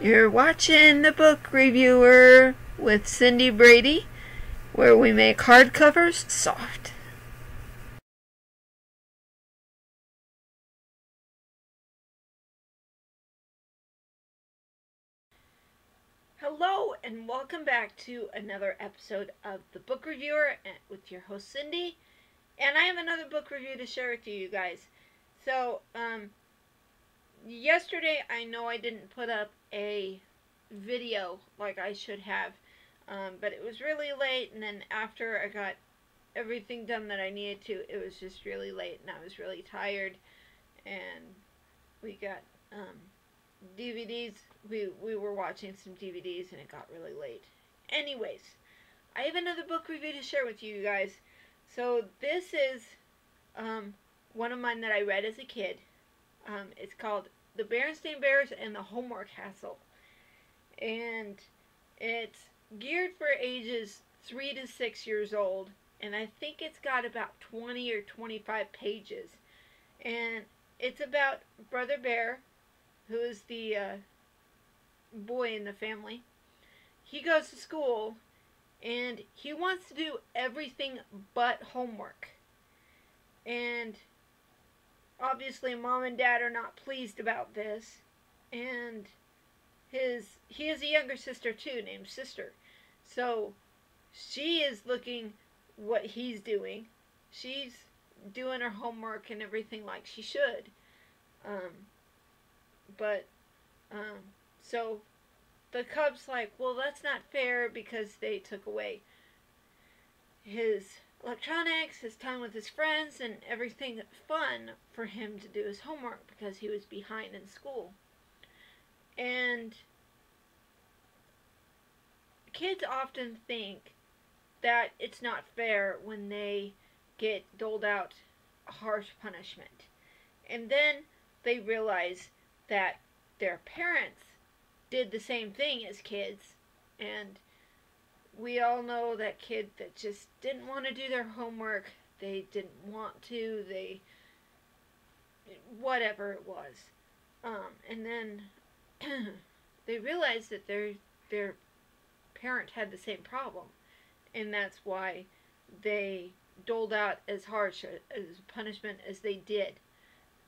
You're watching the book reviewer with Cindy Brady, where we make hardcovers soft. Hello, and welcome back to another episode of the book reviewer with your host Cindy. And I have another book review to share with you, you guys. So, um, yesterday I know I didn't put up a video like I should have, um, but it was really late, and then after I got everything done that I needed to, it was just really late, and I was really tired, and we got um, DVDs. We we were watching some DVDs, and it got really late. Anyways, I have another book review to share with you guys. So this is um, one of mine that I read as a kid. Um, it's called The Berenstain Bears and the Homework Hassle. And it's geared for ages 3 to 6 years old. And I think it's got about 20 or 25 pages. And it's about Brother Bear, who is the uh, boy in the family. He goes to school and he wants to do everything but homework. And obviously mom and dad are not pleased about this. And his he has a younger sister too named sister. So she is looking what he's doing. She's doing her homework and everything like she should. Um but um so the cubs like well that's not fair because they took away his electronics, his time with his friends, and everything fun for him to do his homework because he was behind in school. And kids often think that it's not fair when they get doled out harsh punishment. And then they realize that their parents did the same thing as kids and we all know that kid that just didn't want to do their homework. They didn't want to. They whatever it was. Um, and then they realized that their their parent had the same problem, and that's why they doled out as harsh as punishment as they did.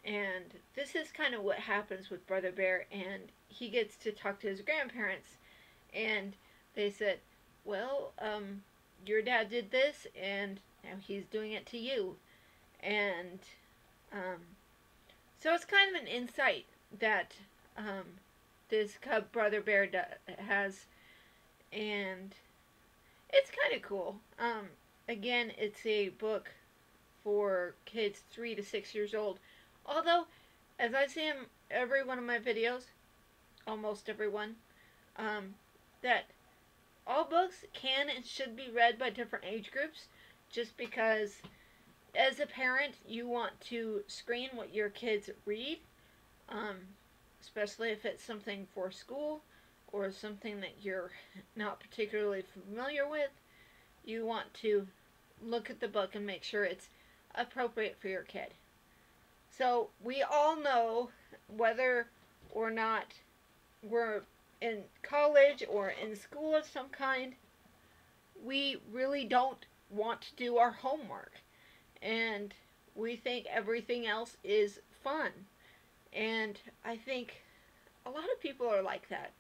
And this is kind of what happens with Brother Bear, and he gets to talk to his grandparents, and they said, well, um, your dad did this, and now he's doing it to you. And, um, so it's kind of an insight that, um, this cub brother bear has, and it's kind of cool. Um, again, it's a book for kids three to six years old. Although, as I see in every one of my videos, almost every one, um, that all books can and should be read by different age groups just because as a parent you want to screen what your kids read um, especially if it's something for school or something that you're not particularly familiar with. You want to look at the book and make sure it's appropriate for your kid. So we all know whether or not we're in college or in school of some kind, we really don't want to do our homework. And we think everything else is fun. And I think a lot of people are like that.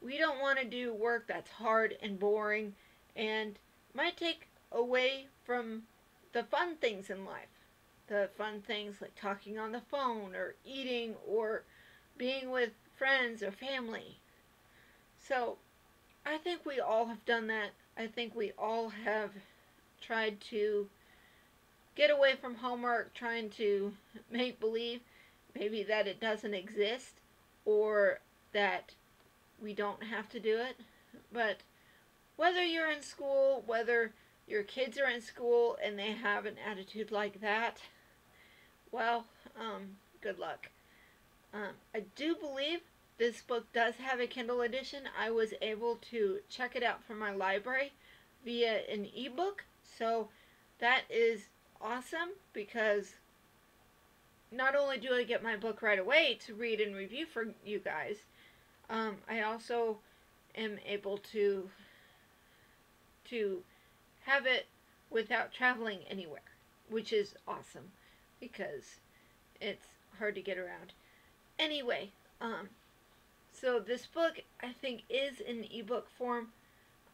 We don't want to do work that's hard and boring and might take away from the fun things in life. The fun things like talking on the phone or eating or being with friends or family. So, I think we all have done that. I think we all have tried to get away from homework, trying to make believe maybe that it doesn't exist or that we don't have to do it. But whether you're in school, whether your kids are in school and they have an attitude like that, well, um, good luck. Um, I do believe this book does have a Kindle edition. I was able to check it out from my library via an ebook. So that is awesome because not only do I get my book right away to read and review for you guys, Um, I also am able to to have it without traveling anywhere, which is awesome because it's hard to get around. Anyway, um, so this book I think is in ebook form.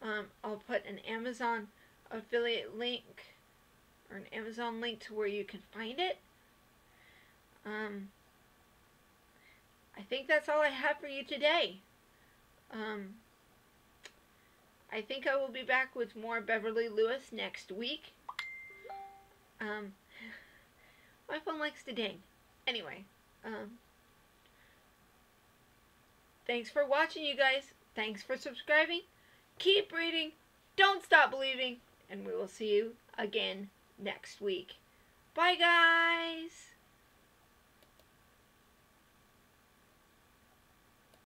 Um, I'll put an Amazon affiliate link or an Amazon link to where you can find it. Um, I think that's all I have for you today. Um, I think I will be back with more Beverly Lewis next week. Um, my phone likes to ding. Anyway, um, thanks for watching, you guys. Thanks for subscribing. Keep reading. Don't stop believing. And we will see you again next week. Bye, guys.